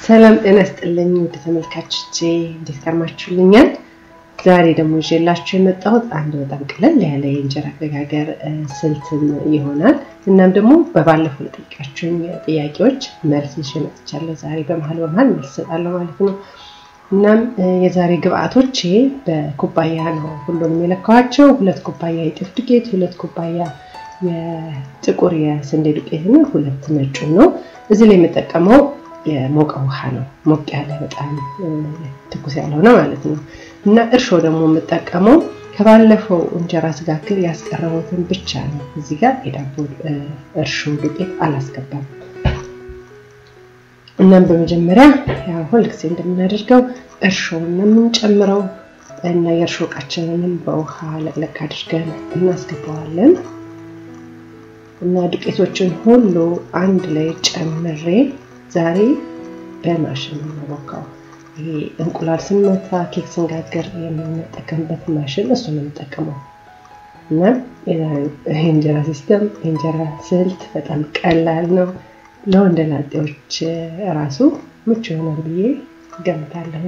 ሰላም ጤና ይስጥልኝ ውድ ተመልካቾቼ እንዴት ከርማችሁልኛል? ዛሬ ደግሞ ይዤላችሁ የመጣሁት አንድ በጣም ቀለል ያለ የእንጀራ አገጋገር ስልትን ይሆናል። እናም ደግሞ በባለፈው ለጠየቃችሁኝ ጥያቄዎች መልስ ይዤ መጥቻለሁ። ዛሬ በመሀል በመሀል መልስ እሰጣለሁ ማለት ነው። እናም የዛሬ ግብአቶቼ በኩባያ ነው ሁሉንም የለካኋቸው። ሁለት ኩባያ የጤፍ ዱቄት፣ ሁለት ኩባያ የጥቁር የስንዴ ዱቄት እና ሁለት ነጩን ነው። እዚህ ላይ የምጠቀመው የሞቀ ውሃ ነው። ሞቅ ያለ በጣም ትኩስ ያልሆነ ማለት ነው። እና እርሾ ደግሞ የምጠቀመው ከባለፈው እንጀራ ስጋግር ያስቀረቡትን ብቻ ነው። እዚህ ጋር የዳቦ እርሾ ዱቄት አላስገባም። እናም በመጀመሪያ ያው ሁልጊዜ እንደምናደርገው እርሾውን ነው የምንጨምረው እና የእርሾ እቃችንንም በውሃ ለቅለቅ አድርገን እናስገባዋለን እና ዱቄቶችን ሁሉ አንድ ላይ ጨምሬ ዛሬ በማሽን ነው ይሄ እንቁላል ስንመታ ኬክ ስንጋግር የምንጠቀምበት ማሽን እሱ ነው የምጠቀመው እና የእንጀራ system የእንጀራ ስልት በጣም ቀላል ነው። ለወንደላጤዎች ራሱ ምቹ ይሆናል ብዬ ገምታለሁ።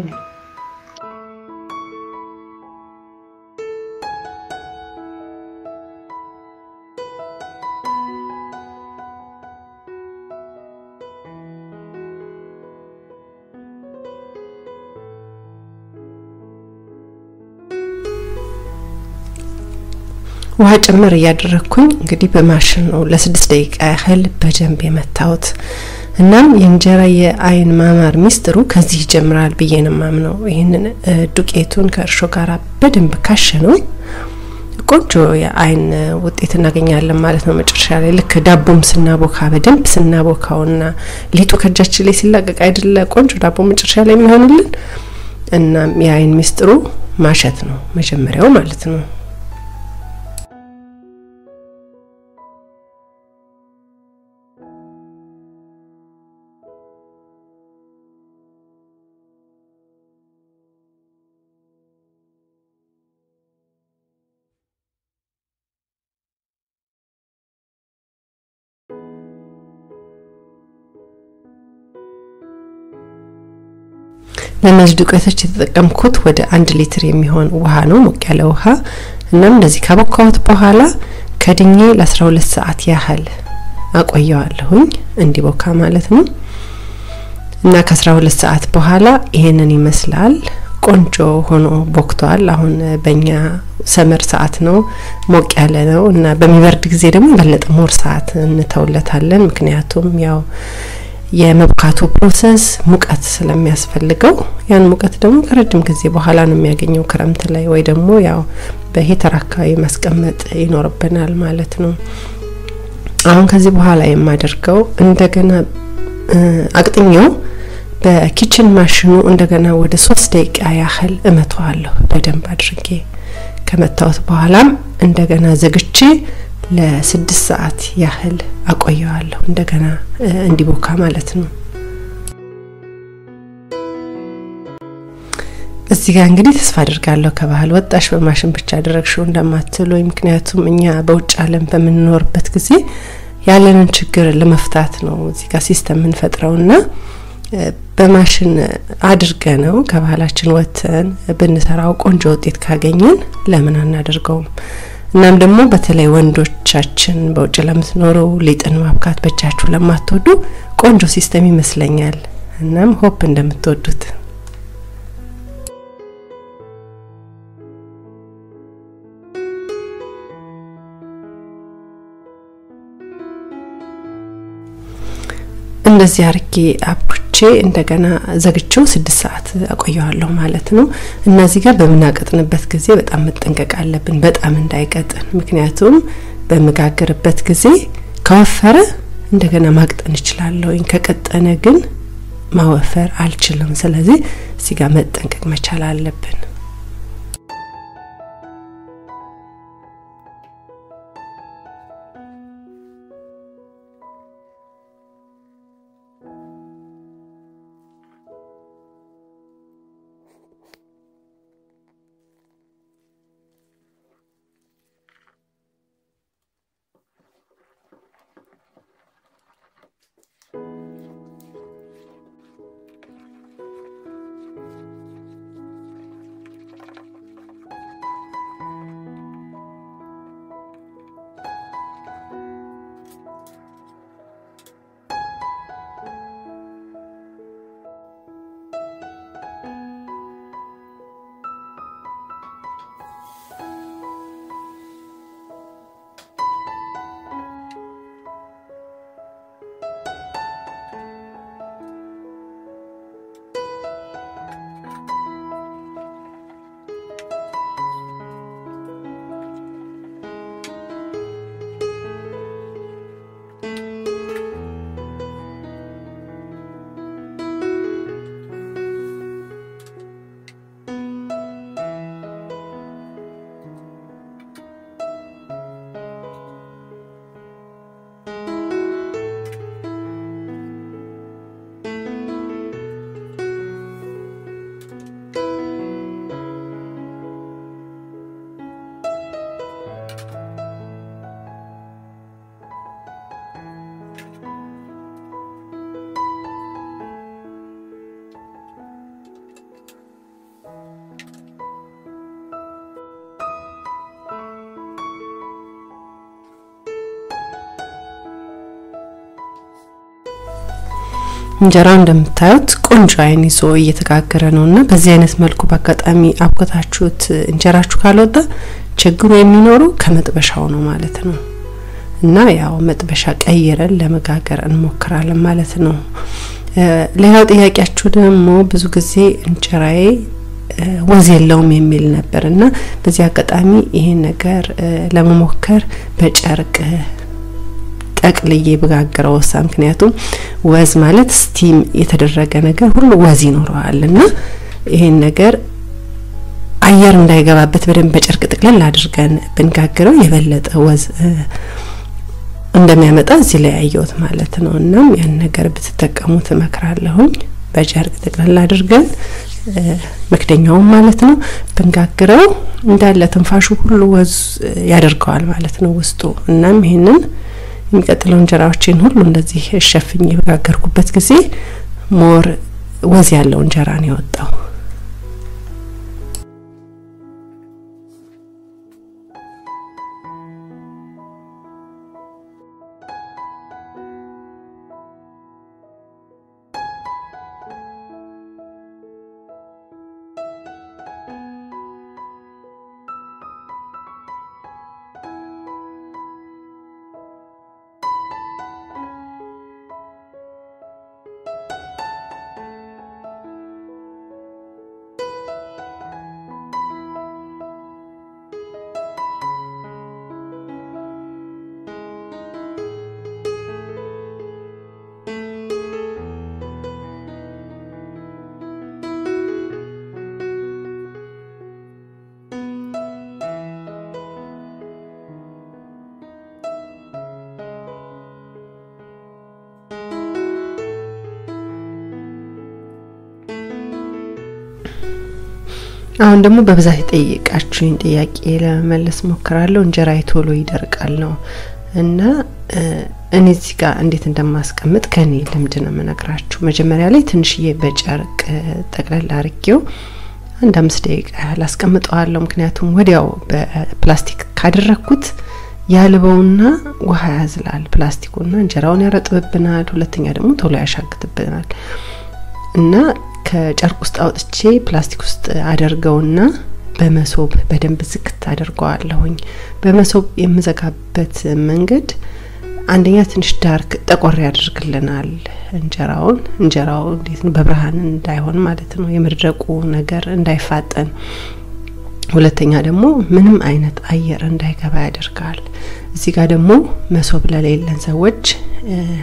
ውሃ ጭምር እያደረግኩኝ እንግዲህ በማሽን ነው ለስድስት ደቂቃ ያህል በደንብ የመታወት። እናም የእንጀራ የአይን ማማር ሚስጥሩ ከዚህ ይጀምራል ብዬ ነው የማምነው። ይህንን ዱቄቱን ከእርሾ ጋር በደንብ ካሸ ነው ቆንጆ የአይን ውጤት እናገኛለን ማለት ነው። መጨረሻ ላይ ልክ ዳቦም ስናቦካ በደንብ ስናቦካውና ሊጡ ከእጃችን ላይ ሲላቀቅ አይደለ ቆንጆ ዳቦ መጨረሻ ላይ የሚሆንልን። እናም የአይን ሚስጥሩ ማሸት ነው መጀመሪያው ማለት ነው። ለእነዚህ ዱቄቶች የተጠቀምኩት ወደ አንድ ሊትር የሚሆን ውሃ ነው፣ ሞቅ ያለ ውሃ። እናም እንደዚህ ካቦካሁት በኋላ ከድኜ ለ12 ሰዓት ያህል አቆየዋለሁኝ እንዲቦካ ማለት ነው። እና ከ12 ሰዓት በኋላ ይሄንን ይመስላል። ቆንጆ ሆኖ ቦክቷል። አሁን በእኛ summer ሰዓት ነው፣ ሞቅ ያለ ነው እና በሚበርድ ጊዜ ደግሞ የበለጠ more ሰዓት እንተውለታለን። ምክንያቱም ያው የመብካቱ process ሙቀት ስለሚያስፈልገው ያን ሙቀት ደግሞ ከረጅም ጊዜ በኋላ ነው የሚያገኘው ክረምት ላይ ወይ ደግሞ ያው በ heater አካባቢ ማስቀመጥ ይኖርብናል ማለት ነው። አሁን ከዚህ በኋላ የማደርገው እንደገና አቅጥኛው በ kitchen ማሽኑ እንደገና ወደ ሶስት ደቂቃ ያህል እመተዋለሁ በደንብ አድርጌ ከመታወት በኋላም እንደገና ዘግቼ ለስድስት ሰዓት ያህል አቆየዋለሁ እንደገና እንዲቦካ ማለት ነው። እዚህ ጋር እንግዲህ ተስፋ አድርጋለሁ ከባህል ወጣሽ በማሽን ብቻ አደረግሽው እንደማትሉኝ። ምክንያቱም እኛ በውጭ ዓለም በምንኖርበት ጊዜ ያለንን ችግር ለመፍታት ነው እዚህ ጋር system የምንፈጥረውና በማሽን አድርገን ነው ከባህላችን ወጥተን ብንሰራው ቆንጆ ውጤት ካገኘን ለምን አናደርገውም? እናም ደግሞ በተለይ ወንዶቻችን በውጭ ለምትኖሩ ሊጥን ማብካት በእጃችሁ ለማትወዱ ቆንጆ system ይመስለኛል። እናም hope እንደምትወዱት እንደዚህ አርጌ አብኩቼ እንደገና ዘግቼው ስድስት ሰዓት አቆየዋለሁ ማለት ነው። እና እዚህ ጋር በምናቀጥንበት ጊዜ በጣም መጠንቀቅ አለብን፣ በጣም እንዳይቀጥን። ምክንያቱም በምጋግርበት ጊዜ ከወፈረ እንደገና ማቅጠን እችላለሁኝ፣ ከቀጠነ ግን ማወፈር አልችልም። ስለዚህ እዚህ ጋር መጠንቀቅ መቻል አለብን። እንጀራው እንደምታዩት ቆንጆ አይን ይዞ እየተጋገረ ነው እና በዚህ አይነት መልኩ በአጋጣሚ አብኩታችሁት እንጀራችሁ ካልወጣ ችግሩ የሚኖረው ከመጥበሻው ነው ማለት ነው። እና ያው መጥበሻ ቀይረን ለመጋገር እንሞክራለን ማለት ነው። ሌላው ጥያቄያችሁ ደግሞ ብዙ ጊዜ እንጀራዬ ወዝ የለውም የሚል ነበር እና በዚህ አጋጣሚ ይሄን ነገር ለመሞከር በጨርቅ ጠቅልዬ በጋግረው ወሳ። ምክንያቱም ወዝ ማለት steam የተደረገ ነገር ሁሉ ወዝ ይኖረዋል እና ይሄን ነገር አየር እንዳይገባበት በደንብ በጨርቅ ጥቅልል አድርገን ብንጋግረው የበለጠ ወዝ እንደሚያመጣ እዚህ ላይ ያየሁት ማለት ነው። እናም ያን ነገር ብትጠቀሙ እመክራለሁኝ። በጨርቅ ጥቅልል አድርገን መክደኛውም ማለት ነው ብንጋግረው እንዳለ ትንፋሹ ሁሉ ወዝ ያደርገዋል ማለት ነው ውስጡ። እናም ይሄንን የሚቀጥለው እንጀራዎችን ሁሉ እንደዚህ እሸፍኝ በጋገርኩበት ጊዜ ሞር ወዝ ያለው እንጀራ ነው የወጣው። አሁን ደግሞ በብዛት የጠየቃችሁኝ ጥያቄ ለመመለስ ሞክራለሁ። እንጀራ ቶሎ ይደርቃል ነው እና እኔ እዚህ ጋር እንዴት እንደማስቀምጥ ከኔ ልምድ ነው የምነግራችሁ። መጀመሪያ ላይ ትንሽዬ በጨርቅ ጠቅለል አርጌው አንድ አምስት ደቂቃ ያህል አስቀምጠዋለሁ። ምክንያቱም ወዲያው በፕላስቲክ ካደረግኩት ያልበውና ውሃ ያዝላል ፕላስቲኩና እንጀራውን ያረጥብብናል። ሁለተኛ ደግሞ ቶሎ ያሻግትብናል እና ከጨርቅ ውስጥ አውጥቼ ፕላስቲክ ውስጥ አደርገውና በመሶብ በደንብ ዝክት አድርገዋለሁኝ። በመሶብ የምዘጋበት መንገድ አንደኛ ትንሽ ዳርክ ጠቆር ያደርግልናል እንጀራውን። እንጀራው እንዴት ነው በብርሃን እንዳይሆን ማለት ነው፣ የመድረቁ ነገር እንዳይፋጠን። ሁለተኛ ደግሞ ምንም አይነት አየር እንዳይገባ ያደርጋል። እዚህ ጋር ደግሞ መሶብ ለሌለን ሰዎች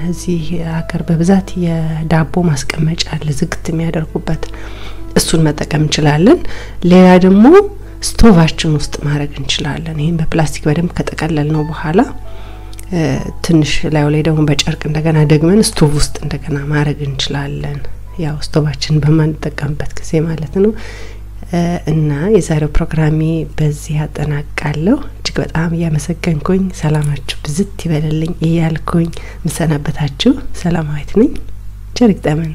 እዚህ ሀገር በብዛት የዳቦ ማስቀመጫ አለ ዝግት የሚያደርጉበት እሱን መጠቀም እንችላለን። ሌላ ደግሞ ስቶቫችን ውስጥ ማድረግ እንችላለን። ይህም በፕላስቲክ በደንብ ከጠቀለል ነው በኋላ ትንሽ ላዩ ላይ ደግሞ በጨርቅ እንደገና ደግመን ስቶቭ ውስጥ እንደገና ማድረግ እንችላለን። ያው ስቶቫችን በማንጠቀምበት ጊዜ ማለት ነው። እና የዛሬው ፕሮግራሜ በዚህ ያጠናቃለሁ። እጅግ በጣም እያመሰገንኩኝ ሰላማችሁ ብዝት ይበልልኝ እያልኩኝ ምሰናበታችሁ ሰላማዊት ነኝ። ቸር ይግጠመን።